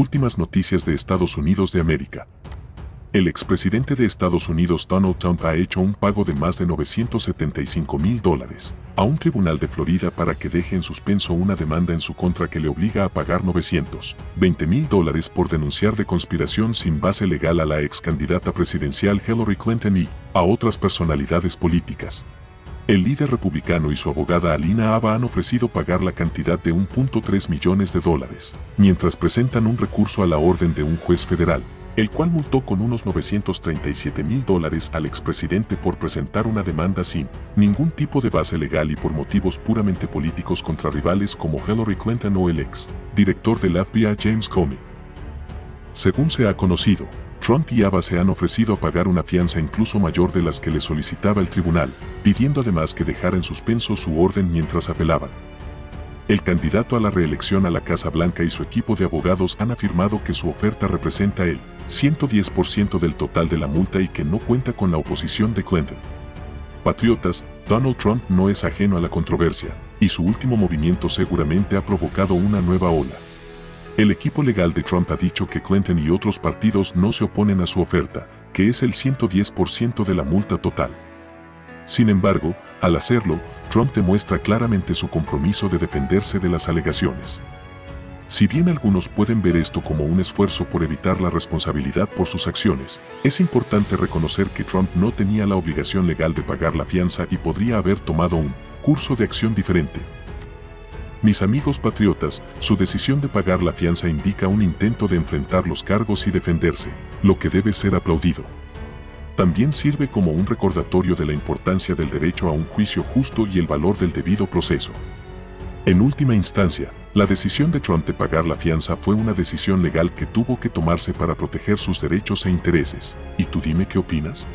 Últimas noticias de Estados Unidos de América. El expresidente de Estados Unidos Donald Trump ha hecho un pago de más de 975 mil dólares a un tribunal de Florida para que deje en suspenso una demanda en su contra que le obliga a pagar 920 mil dólares por denunciar de conspiración sin base legal a la ex candidata presidencial Hillary Clinton y a otras personalidades políticas. El líder republicano y su abogada Alina Aba han ofrecido pagar la cantidad de 1.3 millones de dólares, mientras presentan un recurso a la orden de un juez federal el cual multó con unos 937 mil dólares al expresidente por presentar una demanda sin ningún tipo de base legal y por motivos puramente políticos contra rivales como Hillary Clinton o el ex director del FBI James Comey. Según se ha conocido, Trump y Abbas se han ofrecido a pagar una fianza incluso mayor de las que le solicitaba el tribunal, pidiendo además que dejara en suspenso su orden mientras apelaban. El candidato a la reelección a la Casa Blanca y su equipo de abogados han afirmado que su oferta representa el 110% del total de la multa y que no cuenta con la oposición de Clinton. Patriotas, Donald Trump no es ajeno a la controversia, y su último movimiento seguramente ha provocado una nueva ola. El equipo legal de Trump ha dicho que Clinton y otros partidos no se oponen a su oferta, que es el 110% de la multa total. Sin embargo, al hacerlo, Trump demuestra claramente su compromiso de defenderse de las alegaciones. Si bien algunos pueden ver esto como un esfuerzo por evitar la responsabilidad por sus acciones, es importante reconocer que Trump no tenía la obligación legal de pagar la fianza y podría haber tomado un curso de acción diferente. Mis amigos patriotas, su decisión de pagar la fianza indica un intento de enfrentar los cargos y defenderse, lo que debe ser aplaudido. También sirve como un recordatorio de la importancia del derecho a un juicio justo y el valor del debido proceso. En última instancia, la decisión de Trump de pagar la fianza fue una decisión legal que tuvo que tomarse para proteger sus derechos e intereses. ¿Y tú dime qué opinas?